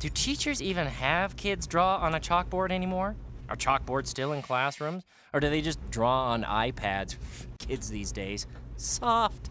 Do teachers even have kids draw on a chalkboard anymore? Are chalkboards still in classrooms? Or do they just draw on iPads? Kids these days. Soft.